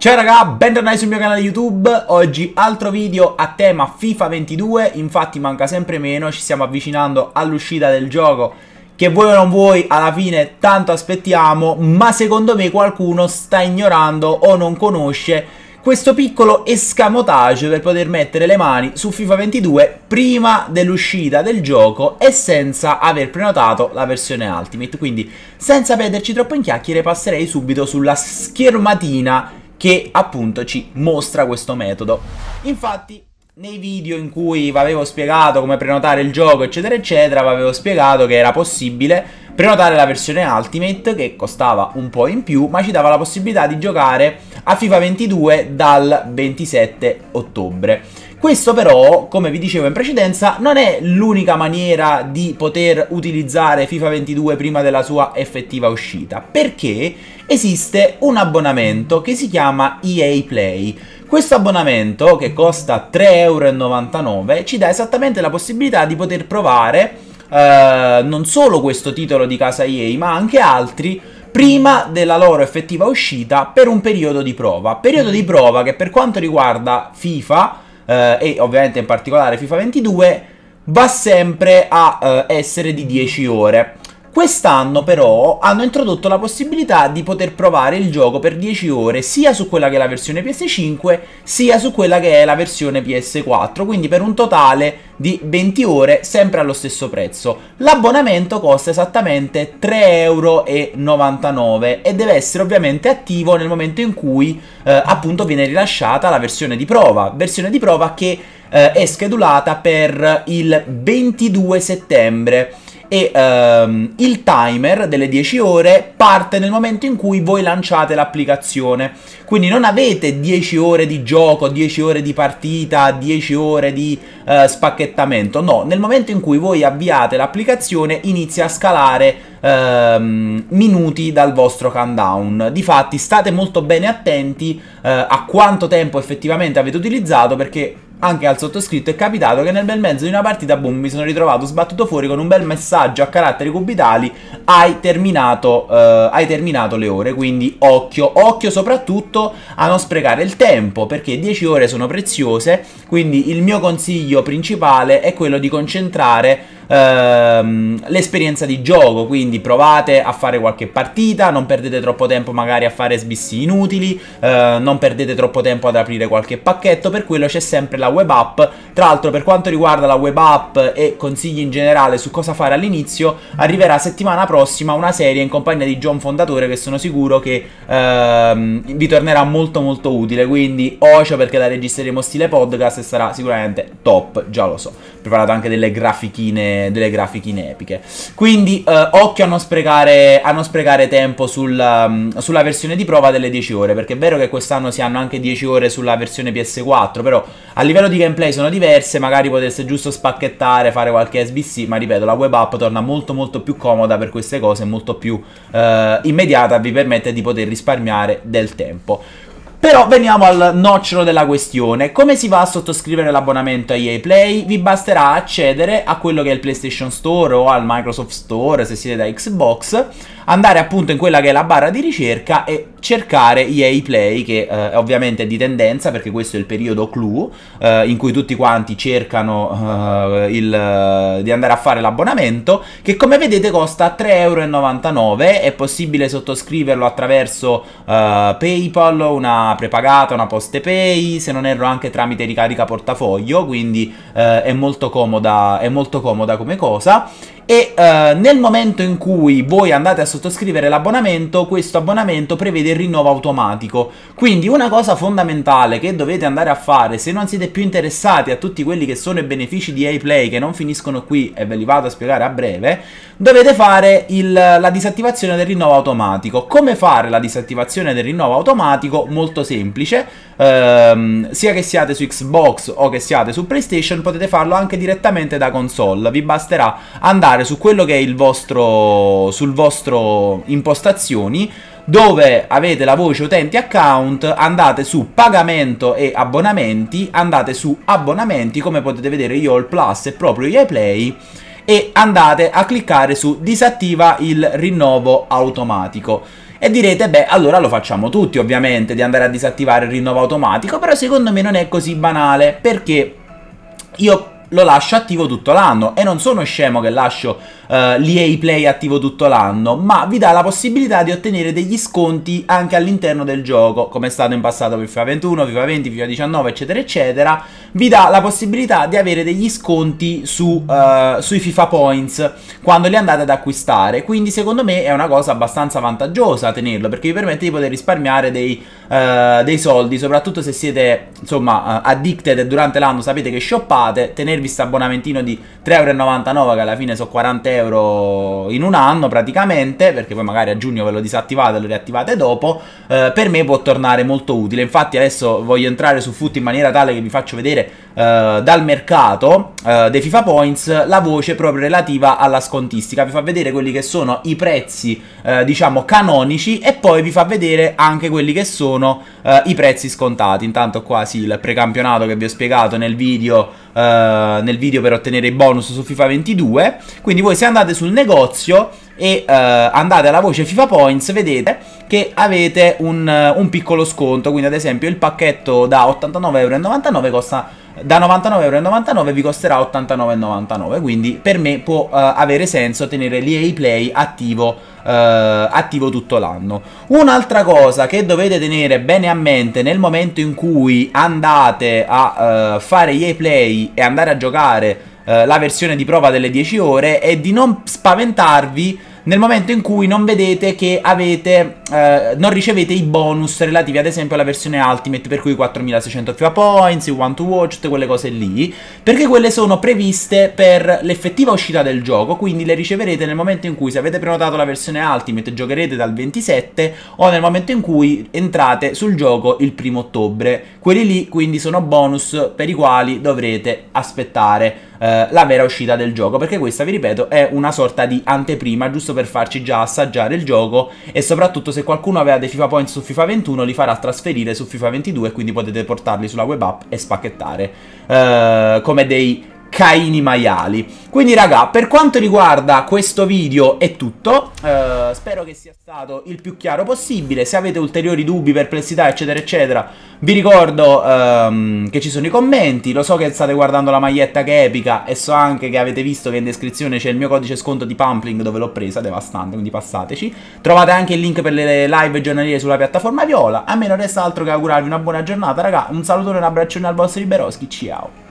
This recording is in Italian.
Ciao raga, bentornati sul mio canale YouTube, oggi altro video a tema FIFA 22, infatti manca sempre meno, ci stiamo avvicinando all'uscita del gioco che vuoi o non vuoi alla fine tanto aspettiamo, ma secondo me qualcuno sta ignorando o non conosce questo piccolo escamotage per poter mettere le mani su FIFA 22 prima dell'uscita del gioco e senza aver prenotato la versione Ultimate. Quindi senza perderci troppo in chiacchiere passerei subito sulla schermatina che appunto ci mostra questo metodo. Infatti nei video in cui vi avevo spiegato come prenotare il gioco eccetera eccetera vi avevo spiegato che era possibile prenotare la versione Ultimate che costava un po' in più ma ci dava la possibilità di giocare a FIFA 22 dal 27 ottobre. Questo però, come vi dicevo in precedenza, non è l'unica maniera di poter utilizzare FIFA 22 prima della sua effettiva uscita, perché esiste un abbonamento che si chiama EA Play. Questo abbonamento, che costa 3,99€, ci dà esattamente la possibilità di poter provare eh, non solo questo titolo di casa EA, ma anche altri prima della loro effettiva uscita per un periodo di prova. Periodo di prova che per quanto riguarda FIFA eh, e ovviamente in particolare FIFA 22 va sempre a eh, essere di 10 ore. Quest'anno però hanno introdotto la possibilità di poter provare il gioco per 10 ore sia su quella che è la versione PS5 sia su quella che è la versione PS4, quindi per un totale di 20 ore sempre allo stesso prezzo. L'abbonamento costa esattamente 3,99 euro e deve essere ovviamente attivo nel momento in cui eh, appunto viene rilasciata la versione di prova, versione di prova che eh, è schedulata per il 22 settembre e um, il timer delle 10 ore parte nel momento in cui voi lanciate l'applicazione. Quindi non avete 10 ore di gioco, 10 ore di partita, 10 ore di uh, spacchettamento. No, nel momento in cui voi avviate l'applicazione inizia a scalare uh, minuti dal vostro countdown. Difatti state molto bene attenti uh, a quanto tempo effettivamente avete utilizzato perché anche al sottoscritto è capitato che nel bel mezzo di una partita, boom, mi sono ritrovato sbattuto fuori con un bel messaggio a caratteri cubitali, hai terminato, uh, hai terminato le ore, quindi occhio, occhio soprattutto a non sprecare il tempo, perché 10 ore sono preziose, quindi il mio consiglio principale è quello di concentrare ehm, l'esperienza di gioco, quindi provate a fare qualche partita, non perdete troppo tempo magari a fare sbissi inutili, eh, non perdete troppo tempo ad aprire qualche pacchetto, per quello c'è sempre la web app. Tra l'altro per quanto riguarda la web app e consigli in generale su cosa fare all'inizio, arriverà settimana prossima una serie in compagnia di John Fondatore che sono sicuro che ehm, vi tornerà molto molto utile, quindi ocio perché la registreremo stile podcast e sarà sicuramente top, già lo so. Preparato anche delle grafichine delle grafichine epiche. Quindi eh, occhio a non sprecare, a non sprecare tempo sul, um, sulla versione di prova delle 10 ore, perché è vero che quest'anno si hanno anche 10 ore sulla versione PS4, però a livello di gameplay sono diverse, magari potesse giusto spacchettare, fare qualche SBC, ma ripeto, la web app torna molto molto più comoda per queste cose, molto più eh, immediata, vi permette di poter risparmiare del tempo. Però veniamo al nocciolo della questione. Come si va a sottoscrivere l'abbonamento a EA Play? Vi basterà accedere a quello che è il PlayStation Store o al Microsoft Store se siete da Xbox, andare appunto in quella che è la barra di ricerca e cercare EA Play che eh, ovviamente è di tendenza perché questo è il periodo clou eh, in cui tutti quanti cercano eh, il, di andare a fare l'abbonamento che come vedete costa 3,99€ è possibile sottoscriverlo attraverso eh, Paypal, una prepagata, una poste pay se non erro anche tramite ricarica portafoglio quindi eh, è molto comoda, è molto comoda come cosa e uh, nel momento in cui voi andate a sottoscrivere l'abbonamento, questo abbonamento prevede il rinnovo automatico. Quindi una cosa fondamentale che dovete andare a fare se non siete più interessati a tutti quelli che sono i benefici di A-Play che non finiscono qui e ve li vado a spiegare a breve, dovete fare il, la disattivazione del rinnovo automatico. Come fare la disattivazione del rinnovo automatico? Molto semplice, ehm, sia che siate su Xbox o che siate su PlayStation potete farlo anche direttamente da console. Vi basterà andare cliccare su quello che è il vostro sul vostro impostazioni dove avete la voce utenti account, andate su pagamento e abbonamenti, andate su abbonamenti, come potete vedere io ho il Plus e proprio EA Play e andate a cliccare su disattiva il rinnovo automatico. E direte, beh, allora lo facciamo tutti, ovviamente, di andare a disattivare il rinnovo automatico, però secondo me non è così banale, perché io lo lascio attivo tutto l'anno. E non sono scemo che lascio uh, l'EA Play attivo tutto l'anno, ma vi dà la possibilità di ottenere degli sconti anche all'interno del gioco, come è stato in passato per FIFA 21, FIFA 20, FIFA 19, eccetera, eccetera, vi dà la possibilità di avere degli sconti su, uh, sui FIFA Points quando li andate ad acquistare, quindi secondo me è una cosa abbastanza vantaggiosa tenerlo, perché vi permette di poter risparmiare dei, uh, dei soldi, soprattutto se siete, insomma, addicted e durante l'anno sapete che shoppate, tenervi questo abbonamentino di 3,99€ che alla fine sono 40 euro in un anno praticamente, perché poi magari a giugno ve lo disattivate e lo riattivate dopo, eh, per me può tornare molto utile. Infatti adesso voglio entrare su Foot in maniera tale che vi faccio vedere eh, dal mercato eh, dei FIFA Points la voce proprio relativa alla scontistica, vi fa vedere quelli che sono i prezzi eh, diciamo canonici e poi vi fa vedere anche quelli che sono eh, i prezzi scontati. Intanto qua sì il precampionato che vi ho spiegato nel video Uh, nel video per ottenere i bonus su FIFA 22. Quindi voi se andate sul negozio e uh, andate alla voce FIFA Points, vedete che avete un, uh, un piccolo sconto. Quindi ad esempio il pacchetto da 89,99€ costa da 99,99€ vi costerà 89,99€ quindi per me può uh, avere senso tenere l'EA Play attivo, uh, attivo tutto l'anno. Un'altra cosa che dovete tenere bene a mente nel momento in cui andate a uh, fare EA Play e andare a giocare la versione di prova delle 10 ore è di non spaventarvi nel momento in cui non vedete che avete, eh, non ricevete i bonus relativi ad esempio alla versione Ultimate, per cui 4600 FIFA Points, i One to Watch, tutte quelle cose lì, perché quelle sono previste per l'effettiva uscita del gioco, quindi le riceverete nel momento in cui se avete prenotato la versione Ultimate giocherete dal 27 o nel momento in cui entrate sul gioco il primo ottobre. Quelli lì quindi sono bonus per i quali dovrete aspettare eh, la vera uscita del gioco, perché questa, vi ripeto, è una sorta di anteprima, giusto per farci già assaggiare il gioco e soprattutto se qualcuno aveva dei FIFA Points su FIFA 21 li farà trasferire su FIFA 22 e quindi potete portarli sulla web app e spacchettare. Eh, come dei caini maiali. Quindi raga, per quanto riguarda questo video è tutto, uh, spero che sia stato il più chiaro possibile, se avete ulteriori dubbi, perplessità eccetera eccetera, vi ricordo um, che ci sono i commenti, lo so che state guardando la maglietta che è epica e so anche che avete visto che in descrizione c'è il mio codice sconto di Pumpling dove l'ho presa, devastante, quindi passateci. Trovate anche il link per le live giornaliere sulla piattaforma Viola, a me non resta altro che augurarvi una buona giornata raga, un saluto e un abbraccione al boss Liberoschi, ciao!